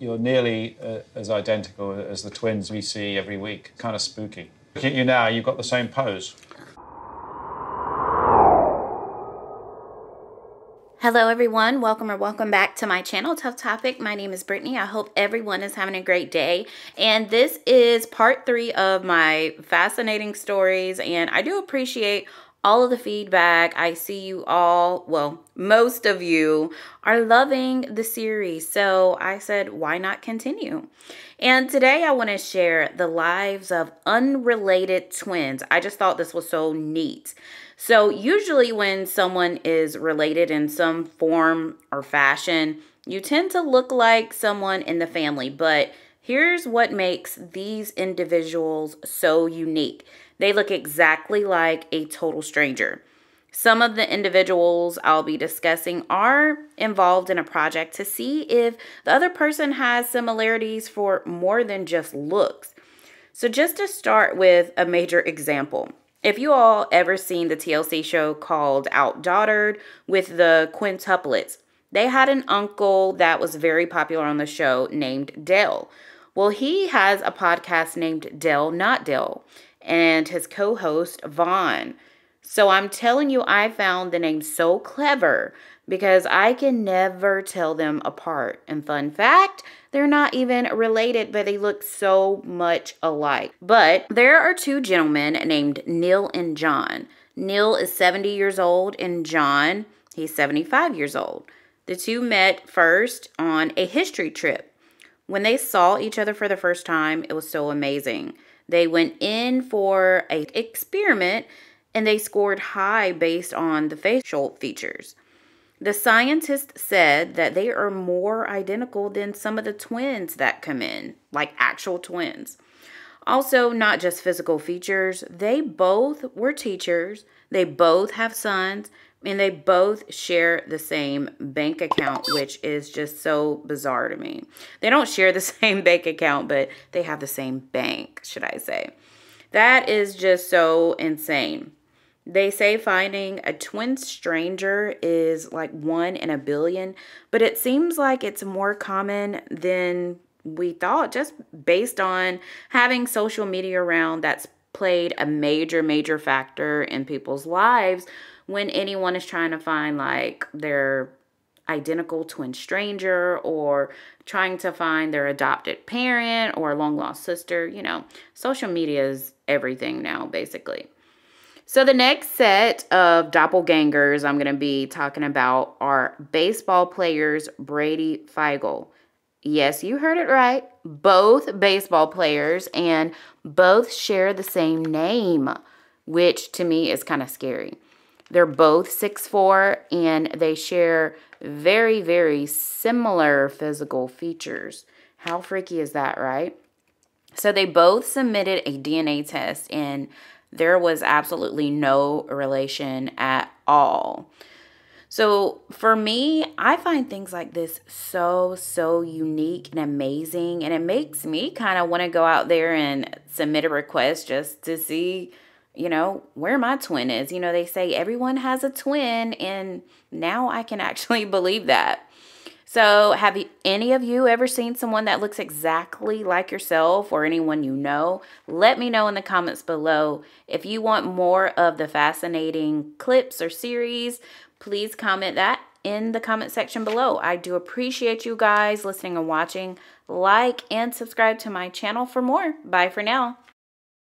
you're nearly uh, as identical as the twins we see every week. Kind of spooky. Looking at you now, you've got the same pose. Hello everyone, welcome or welcome back to my channel, Tuff Topic. My name is Brittany. I hope everyone is having a great day. And this is part three of my fascinating stories. And I do appreciate all of the feedback. I see you all, well, most of you are loving the series. So I said, why not continue? And today I want to share the lives of unrelated twins. I just thought this was so neat. So usually when someone is related in some form or fashion, you tend to look like someone in the family. But here's what makes these individuals so unique. They look exactly like a total stranger. Some of the individuals I'll be discussing are involved in a project to see if the other person has similarities for more than just looks. So, just to start with a major example, if you all ever seen the TLC show called Outdaughtered with the quintuplets, they had an uncle that was very popular on the show named Dale. Well, he has a podcast named Dale Not Dale and his co host, Vaughn. So I'm telling you, I found the name so clever because I can never tell them apart. And fun fact, they're not even related, but they look so much alike. But there are two gentlemen named Neil and John. Neil is 70 years old, and John, he's 75 years old. The two met first on a history trip. When they saw each other for the first time, it was so amazing. They went in for a experiment and they scored high based on the facial features. The scientists said that they are more identical than some of the twins that come in, like actual twins. Also, not just physical features, they both were teachers, they both have sons, and they both share the same bank account, which is just so bizarre to me. They don't share the same bank account, but they have the same bank, should I say. That is just so insane. They say finding a twin stranger is like one in a billion, but it seems like it's more common than we thought, just based on having social media around that's played a major, major factor in people's lives when anyone is trying to find like their identical twin stranger or trying to find their adopted parent or long lost sister. You know, social media is everything now, basically. So the next set of doppelgangers I'm going to be talking about are baseball players Brady Feigl. Yes, you heard it right. Both baseball players and both share the same name, which to me is kind of scary. They're both six four, and they share very, very similar physical features. How freaky is that, right? So they both submitted a DNA test and there was absolutely no relation at all. So for me, I find things like this so, so unique and amazing. And it makes me kind of want to go out there and submit a request just to see, you know, where my twin is. You know, they say everyone has a twin, and now I can actually believe that. So, have you, any of you ever seen someone that looks exactly like yourself or anyone you know? Let me know in the comments below. If you want more of the fascinating clips or series, please comment that in the comment section below. I do appreciate you guys listening and watching. Like and subscribe to my channel for more. Bye for now.